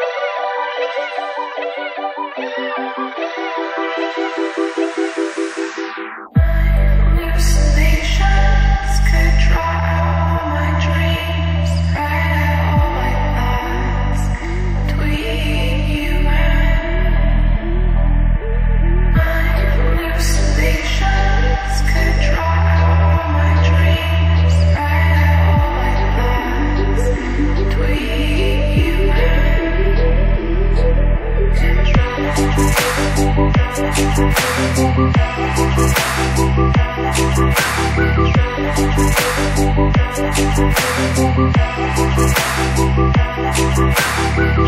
Thank you. Thank you.